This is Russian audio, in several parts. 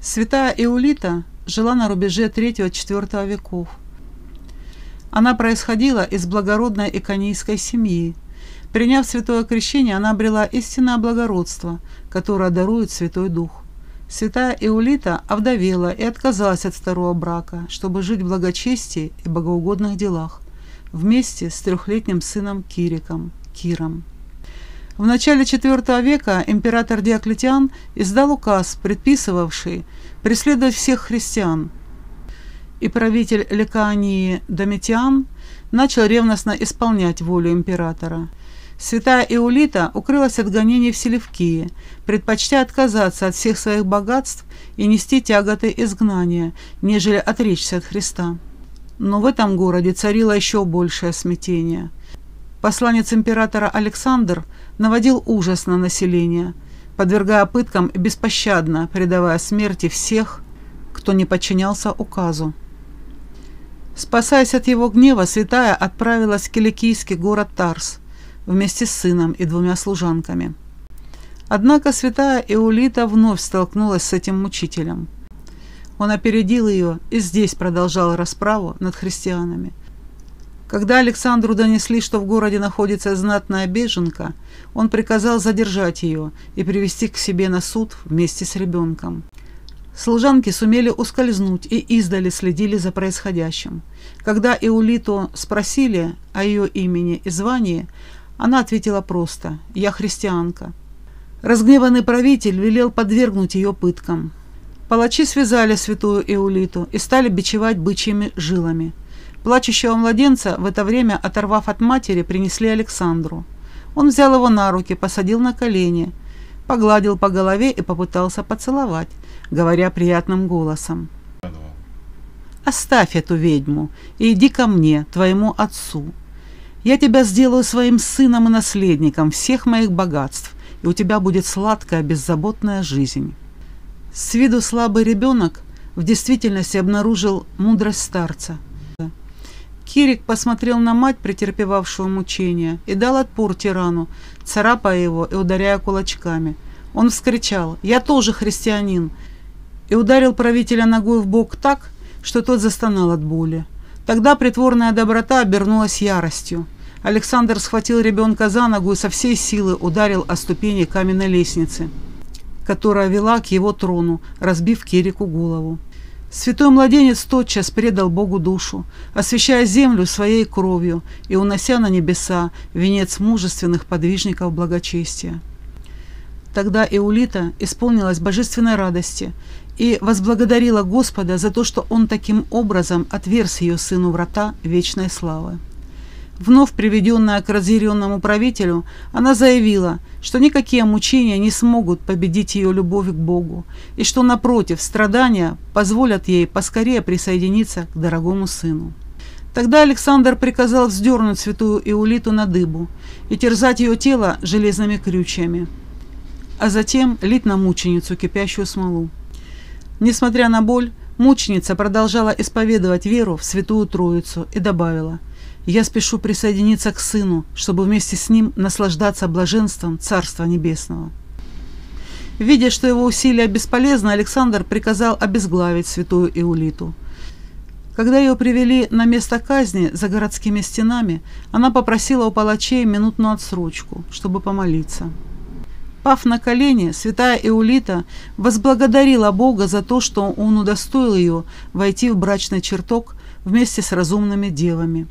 Святая Иулита жила на рубеже III-IV веков. Она происходила из благородной иконийской семьи. Приняв святое крещение, она обрела истинное благородство, которое дарует Святой Дух. Святая Иулита овдовела и отказалась от второго брака, чтобы жить в благочестии и богоугодных делах, вместе с трехлетним сыном Кириком, Киром. В начале IV века император Диоклетиан издал указ, предписывавший преследовать всех христиан. И правитель Лекании Домитиан начал ревностно исполнять волю императора. Святая Иулита укрылась от гонений в Селевкии, предпочтя отказаться от всех своих богатств и нести тяготы изгнания, нежели отречься от Христа. Но в этом городе царило еще большее смятение – Посланец императора Александр наводил ужас на население, подвергая пыткам и беспощадно предавая смерти всех, кто не подчинялся указу. Спасаясь от его гнева, святая отправилась в киликийский город Тарс вместе с сыном и двумя служанками. Однако святая Иулита вновь столкнулась с этим мучителем. Он опередил ее и здесь продолжал расправу над христианами – когда Александру донесли, что в городе находится знатная беженка, он приказал задержать ее и привести к себе на суд вместе с ребенком. Служанки сумели ускользнуть и издали следили за происходящим. Когда Иулиту спросили о ее имени и звании, она ответила просто «Я христианка». Разгневанный правитель велел подвергнуть ее пыткам. Палачи связали святую Иулиту и стали бичевать бычьими жилами – Плачущего младенца в это время, оторвав от матери, принесли Александру. Он взял его на руки, посадил на колени, погладил по голове и попытался поцеловать, говоря приятным голосом. «Оставь эту ведьму и иди ко мне, твоему отцу. Я тебя сделаю своим сыном и наследником всех моих богатств, и у тебя будет сладкая, беззаботная жизнь». С виду слабый ребенок в действительности обнаружил мудрость старца – Кирик посмотрел на мать, претерпевавшую мучения, и дал отпор тирану, царапая его и ударяя кулачками. Он вскричал «Я тоже христианин!» и ударил правителя ногой в бок так, что тот застонал от боли. Тогда притворная доброта обернулась яростью. Александр схватил ребенка за ногу и со всей силы ударил о ступени каменной лестницы, которая вела к его трону, разбив Кирику голову. Святой младенец тотчас предал Богу душу, освящая землю своей кровью и унося на небеса венец мужественных подвижников благочестия. Тогда Иулита исполнилась божественной радости и возблагодарила Господа за то, что Он таким образом отверз ее сыну врата вечной славы. Вновь приведенная к разъяренному правителю, она заявила, что никакие мучения не смогут победить ее любовь к Богу, и что, напротив, страдания позволят ей поскорее присоединиться к дорогому сыну. Тогда Александр приказал вздернуть святую Иулиту на дыбу и терзать ее тело железными крючьями, а затем лить на мученицу кипящую смолу. Несмотря на боль, мученица продолжала исповедовать веру в Святую Троицу и добавила – я спешу присоединиться к Сыну, чтобы вместе с Ним наслаждаться блаженством Царства Небесного. Видя, что его усилия бесполезны, Александр приказал обезглавить святую Иулиту. Когда ее привели на место казни за городскими стенами, она попросила у палачей минутную отсрочку, чтобы помолиться. Пав на колени, святая Иулита возблагодарила Бога за то, что Он удостоил ее войти в брачный чертог вместе с разумными девами.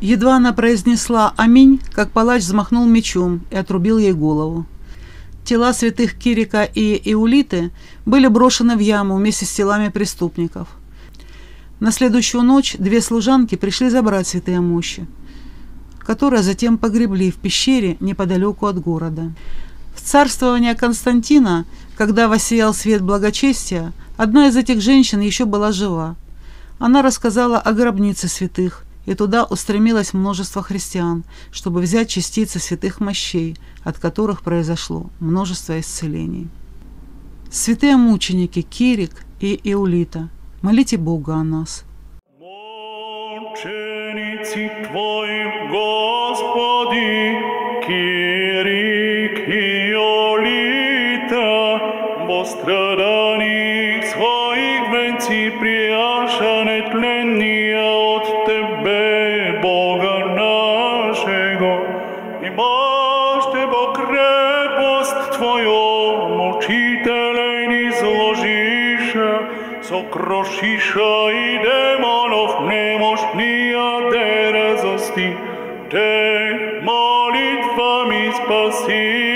Едва она произнесла «Аминь», как палач взмахнул мечом и отрубил ей голову. Тела святых Кирика и Иулиты были брошены в яму вместе с телами преступников. На следующую ночь две служанки пришли забрать святые мощи, которые затем погребли в пещере неподалеку от города. В царствование Константина, когда воссиял свет благочестия, одна из этих женщин еще была жива. Она рассказала о гробнице святых – и туда устремилось множество христиан, чтобы взять частицы святых мощей, от которых произошло множество исцелений. Святые мученики Кирик и Иулита, молите Бога о нас. Мученицы Твоим, Господи, Кирик и Иолита, во страдании нетленния крепост Твоя, мучителей не зложиша, сокрошиша и демонов немощния дерзости, Те молитвами спаси.